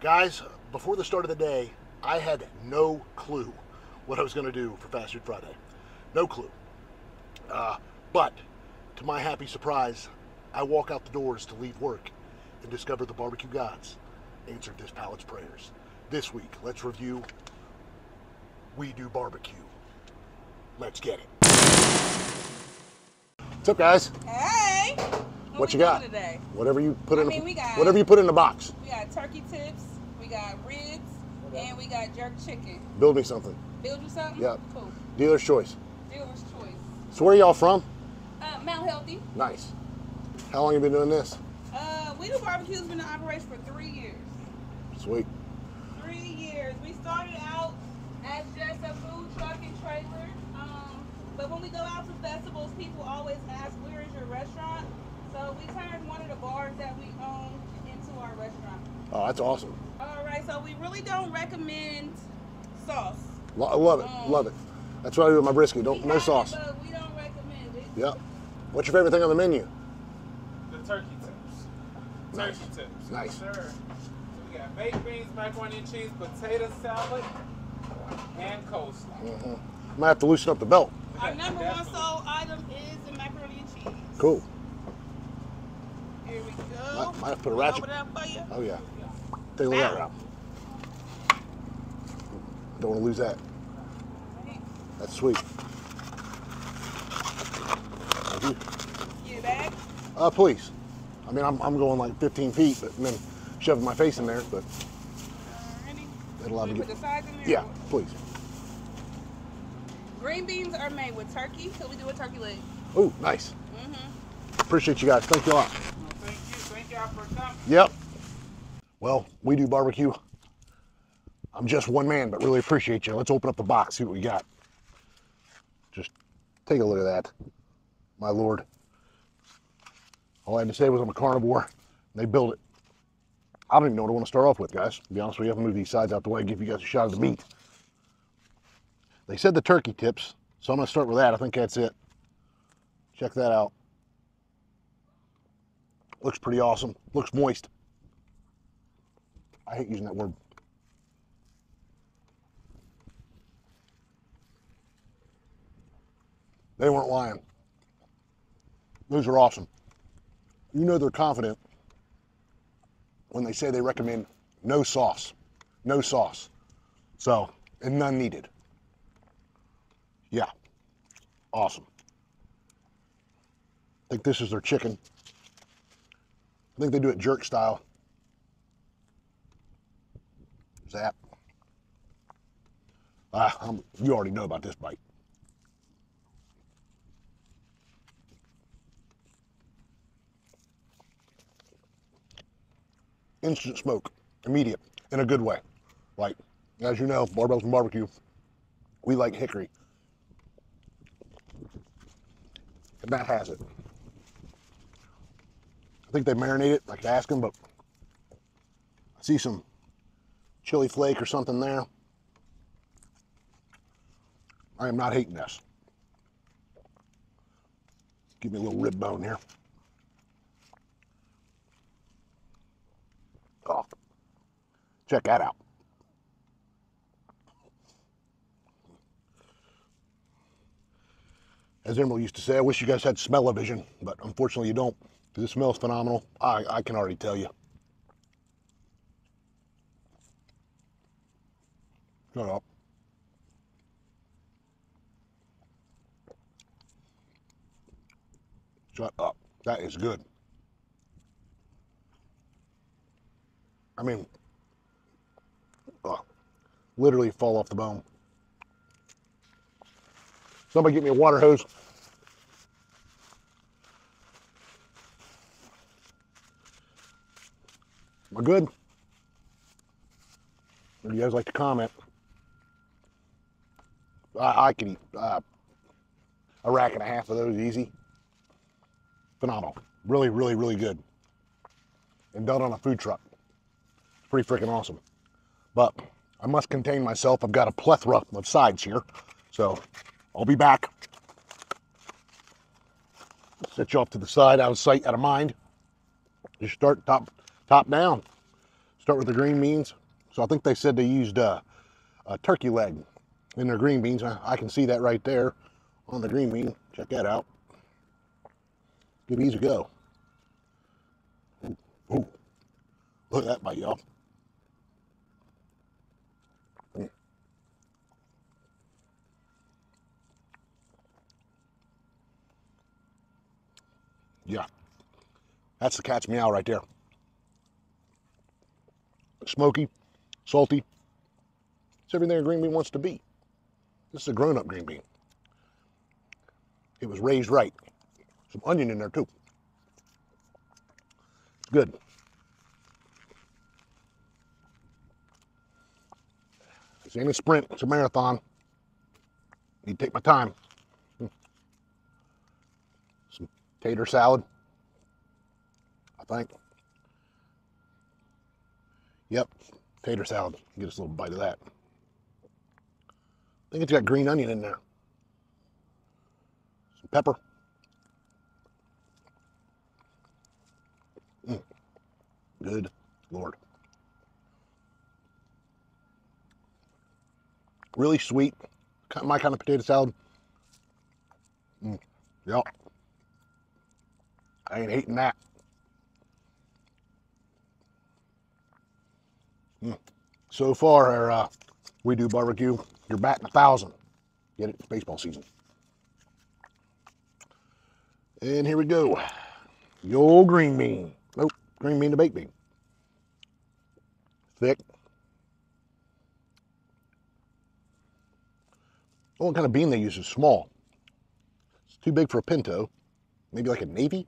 Guys, before the start of the day, I had no clue what I was going to do for Fast Food Friday. No clue. Uh, but to my happy surprise, I walk out the doors to leave work and discover the barbecue gods answered this palate's prayers. This week, let's review We Do Barbecue. Let's get it. What's up, guys? Hey. What, we you got? today? Whatever you put I in. mean, got- whatever you put in the box. We got turkey tips, we got ribs, and we got jerk chicken. Build me something. Build you something? Yeah. Cool. Dealer's choice. Dealer's choice. So where y'all from? Uh, Mount Healthy. Nice. How long you been doing this? Uh, we do barbecue's been in operation for three years. Sweet. Three years. We started out as just a food truck and trailer. Um, but when we go out to festivals, people always ask, "Where is your restaurant?" So we turned one of the bars that we own into our restaurant. Oh, that's awesome. All right. So we really don't recommend sauce. Lo- I love it. Um, Love it. That's what I do with my brisket. Don't We no have it, sauce. but we don't recommend it. Yep. What's your favorite thing on the menu? The turkey tips. Nice. Turkey tips. Nice. Yes, sir. We got baked beans, macaroni and cheese, potato salad, and coleslaw. Mm-hmm. Might have to loosen up the belt. Our number one Definitely. sold item is the macaroni and cheese. Cool. Here we go. Might- might have to put a ratchet- Open it up for you. Oh yeah. Take a look at that. Don't want to lose that. That's sweet. Thank you. Get it back. Uh, please. I mean, I'm, I'm going like 15 feet, but then shoving my face in there, but it'll have to put get. the sides in there. Yeah, please. Green beans are made with turkey, so we do a turkey leg. Ooh, nice. Mm-hmm. Appreciate you guys. Thank you a lot. Well, thank you. Thank y'all for coming. Yep. Well, we do barbecue. I'm just one man, but really appreciate you. Let's open up the box, see what we got. Just take a look at that. My lord. All I had to say was I'm a carnivore. And they build it. I don't even know what I want to start off with, guys. To be honest with you, I'm gonna move these sides out the way, give you guys a shot of the meat. They said the turkey tips, so I'm gonna start with that. I think that's it. Check that out. Looks pretty awesome. Looks moist. I hate using that word. They weren't lying. Those are awesome. You know they're confident when they say they recommend no sauce. No sauce. So, and none needed. Yeah. Awesome. I think this is their chicken. I think they do it jerk style. Zap. Ah, I'm, you already know about this bite. Instant smoke, immediate, in a good way. Like, as you know, barbells and barbecue, we like hickory. And that has it. I think they marinate it. Could ask them, but I see some chili flake or something there. I am not hating this. Give me a little rib bone here. Oh, check that out. As Emeril used to say, I wish you guys had smell-o-vision, but unfortunately you don't. It smells phenomenal. I, I can already tell you. Shut up. Shut up. That is good. I mean, uh, literally fall off the bone. Somebody get me a water hose. Am I good? Do you guys like to comment? I, I can eat uh, a rack and a half of those easy. Phenomenal. Really, really, really good. And done on a food truck. Pretty freaking awesome. But I must contain myself. I've got a plethora of sides here. So I'll be back. Set you off to the side, out of sight, out of mind. Just start top top down. Start with the green beans. So I think they said they used uh, a turkey leg in their green beans. I, I can see that right there on the green bean. Check that out. Give these a go. Ooh. Look at that bite, y'all. Yeah, that's the cat's meow right there. Smoky, salty. It's everything a green bean wants to be. This is a grown-up green bean. It was raised right. Some onion in there too. It's good. This ain't a sprint, it's a marathon. Need to take my time. Hmm. Some tater salad. I think. Yep, tater salad. Get us a little bite of that. I think it's got green onion in there. Some pepper. Mm. Good Lord. Really sweet. My kind of potato salad. Mm. Yep. I ain't hating that. Mm. So far, our, uh, we do barbecue. You're batting a thousand. Get it? It's baseball season. And here we go. Old green bean. Nope, green bean to baked bean. Thick. What kind of bean they use is small. It's too big for a pinto. Maybe like a navy.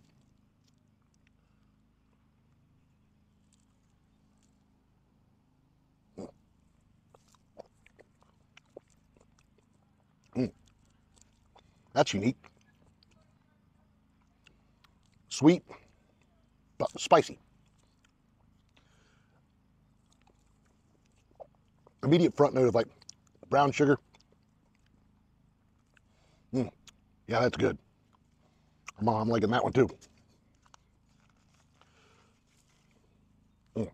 Mm. That's unique. Sweet, but spicy. Immediate front note of like brown sugar. Mm. Yeah, that's good. I'm, I'm liking that one too. Mm.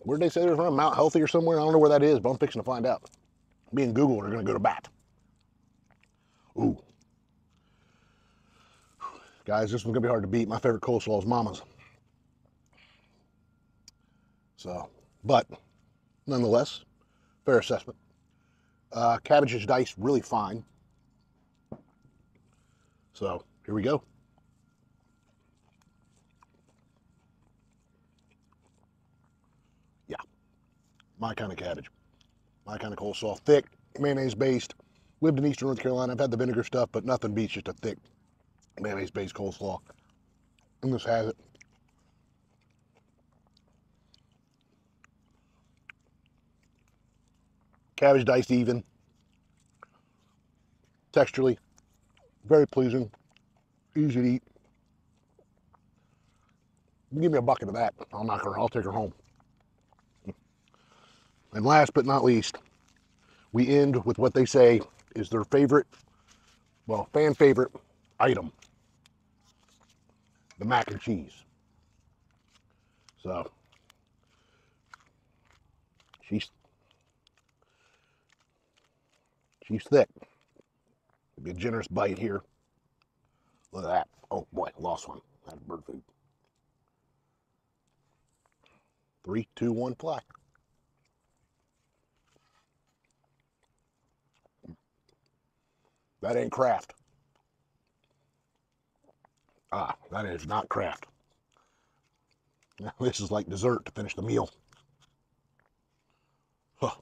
Where did they say they're from? Mount Healthy or somewhere? I don't know where that is, but I'm fixing to find out. Me and Google are going to go to bat. Ooh. Guys, this one's going to be hard to beat. My favorite coleslaw is Mama's. So, but nonetheless, fair assessment. Uh, cabbage is diced really fine. So, here we go. Yeah, my kind of cabbage. My kind of coleslaw. Thick, mayonnaise based. Lived in Eastern North Carolina. I've had the vinegar stuff, but nothing beats just a thick mayonnaise based coleslaw. And this has it. Cabbage diced even. Texturally, very pleasing, easy to eat. Give me a bucket of that. I'll knock her. I'll take her home. And last but not least, we end with what they say is their favorite, well, fan favorite item the mac and cheese. So, she's she's thick. Be a generous bite here. Look at that. Oh boy, lost one. That's bird food. Three, two, one, fly. That ain't Kraft. Ah, that is not Kraft. Now, this is like dessert to finish the meal. Huh.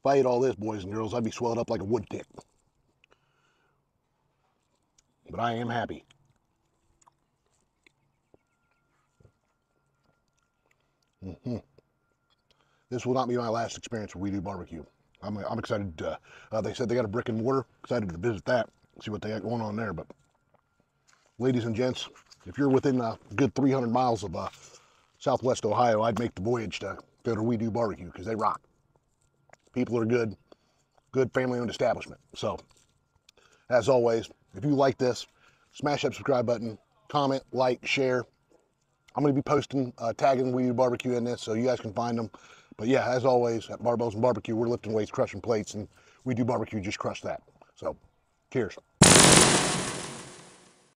If I ate all this, boys and girls, I'd be swelled up like a wood tick. But I am happy. Mm hmm This will not be my last experience with We Do Barbecue. I'm, I'm excited. Uh, uh, they said they got a brick and mortar. Excited to visit that, see what they got going on there. But, ladies and gents, if you're within a good 300 miles of uh, Southwest Ohio, I'd make the voyage to go to We Do Barbecue because they rock. People are good, good family-owned establishment. So, as always, if you like this, Smash that subscribe button, comment, like, share. I'm going to be posting, uh, tagging We Do Barbecue in this so you guys can find them. But yeah, as always, at Barbells and Barbecue, we're lifting weights, crushing plates, and We Do Barbecue just crush that. So, cheers.